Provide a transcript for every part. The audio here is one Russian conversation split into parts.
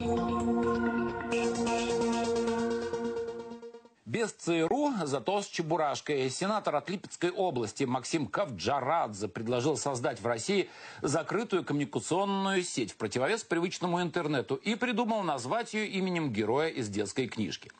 you Без ЦРУ, зато с Чебурашкой. Сенатор от Липецкой области Максим Кавджарадзе предложил создать в России закрытую коммуникационную сеть в противовес привычному интернету и придумал назвать ее именем героя из детской книжки.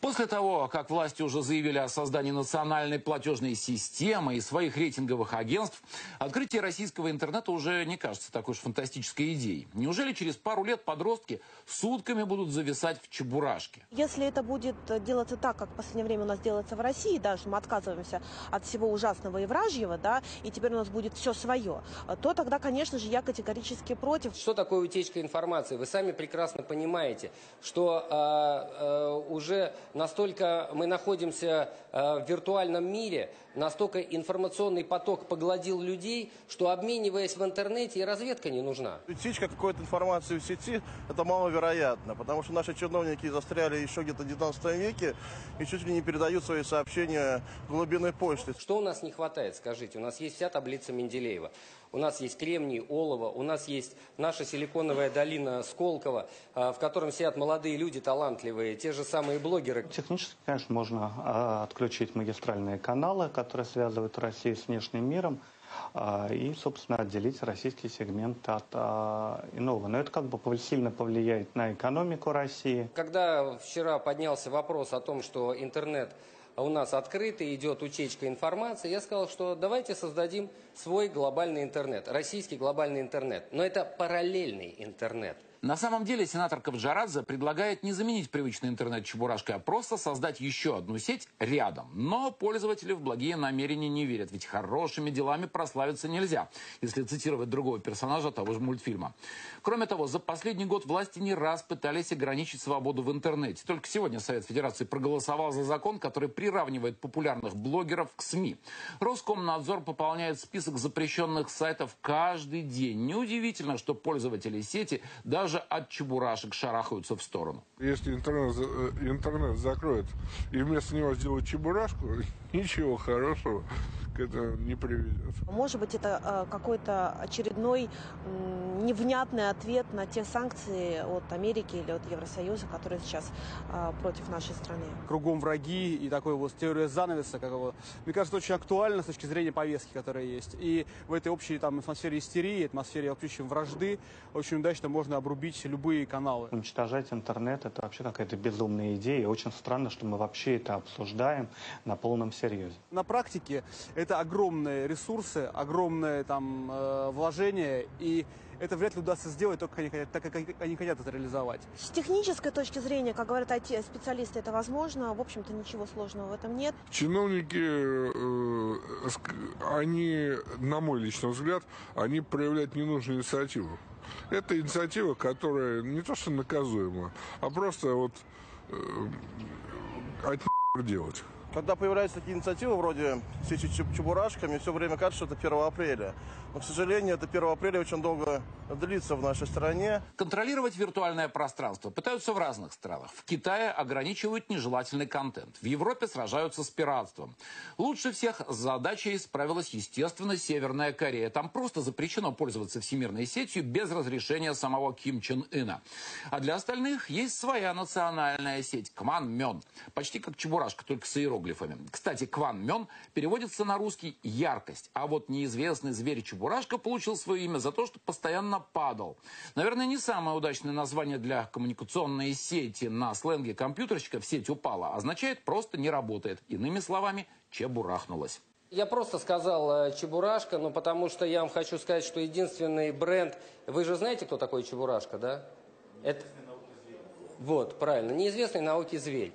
После того, как власти уже заявили о создании национальной платежной системы и своих рейтинговых агентств, открытие российского интернета уже не кажется такой уж фантастической идеей. Неужели через пару лет подростки сутками будут зависать в чебурашке? Если это будет делаться так, как в последнее время у нас делается в России, даже мы отказываемся от всего ужасного и вражьего, да, и теперь у нас будет все свое, то тогда, конечно же, я категорически против. Что такое утечка информации? Вы сами прекрасно понимаете, что э, э, уже настолько мы находимся э, в виртуальном мире, настолько информационный поток погладил людей, что обмениваясь в интернете и разведка не нужна. Утечка какой-то информации в сети – это маловероятно, потому что наши чиновники застряли еще где-то в 19 веке и чуть ли не передают свои сообщения глубины почты. Что у нас не хватает, скажите? У нас есть вся таблица Менделеева. У нас есть кремний, олово, у нас есть наша силиконовая долина Сколково, в котором сидят молодые люди талантливые, те же самые блогеры. Технически, конечно, можно а, отключить магистральные каналы, которые связывают Россию с внешним миром, а, и, собственно, отделить российский сегмент от а, иного. Но это как бы сильно повлияет на экономику России. Когда вчера поднялся вопрос о том, что интернет у нас открытый, идет утечка информации, я сказал, что давайте создадим свой глобальный интернет, российский глобальный интернет. Но это параллельный интернет – на самом деле сенатор Кавджарадзе предлагает не заменить привычный интернет чебурашкой, а просто создать еще одну сеть рядом. Но пользователи в благие намерения не верят, ведь хорошими делами прославиться нельзя, если цитировать другого персонажа того же мультфильма. Кроме того, за последний год власти не раз пытались ограничить свободу в интернете. Только сегодня Совет Федерации проголосовал за закон, который приравнивает популярных блогеров к СМИ. Роскомнадзор пополняет список запрещенных сайтов каждый день. Неудивительно, что пользователи сети даже даже от чебурашек шарахаются в сторону. Если интернет, э, интернет закроют и вместо него сделают чебурашку, ничего хорошего к этому не приведет. Может быть, это э, какой-то очередной невнятный ответ на те санкции от Америки или от Евросоюза, которые сейчас э, против нашей страны. Кругом враги и такой вот теория занавеса, как его, мне кажется, очень актуально с точки зрения повестки, которая есть. И в этой общей там атмосфере истерии, атмосфере, в общем, вражды, очень удачно можно обрубить любые каналы. Уничтожать интернет – это вообще какая-то безумная идея. Очень странно, что мы вообще это обсуждаем на полном серьезе. На практике это огромные ресурсы, огромное там э, вложение, и это вряд ли удастся сделать, только они хотят, так как они хотят это реализовать. С технической точки зрения, как говорят IT-специалисты, это возможно. В общем-то, ничего сложного в этом нет. Чиновники, э, они, на мой личный взгляд, они проявляют ненужную инициативу. Это инициатива, которая не то что наказуема, а просто вот э, от делать. Когда появляются такие инициативы вроде сечи чебурашками, все время кажется, что это 1 апреля. Но, к сожалению, это 1 апреля очень долго длится в нашей стране. Контролировать виртуальное пространство пытаются в разных странах. В Китае ограничивают нежелательный контент. В Европе сражаются с пиратством. Лучше всех с задачей справилась, естественно, Северная Корея. Там просто запрещено пользоваться всемирной сетью без разрешения самого Ким Чен Ына. А для остальных есть своя национальная сеть – Кман Мён. Почти как чебурашка, только с иероглифами иероглифами. Кстати, Кван Мён переводится на русский «яркость», а вот неизвестный зверь Чебурашка получил свое имя за то, что постоянно падал. Наверное, не самое удачное название для коммуникационной сети на сленге компьютерщиков «сеть упала» означает «просто не работает». Иными словами, чебурахнулась. Я просто сказал э, Чебурашка, но потому что я вам хочу сказать, что единственный бренд... Вы же знаете, кто такой Чебурашка, да? Это... Вот, правильно. Неизвестный науки зверь.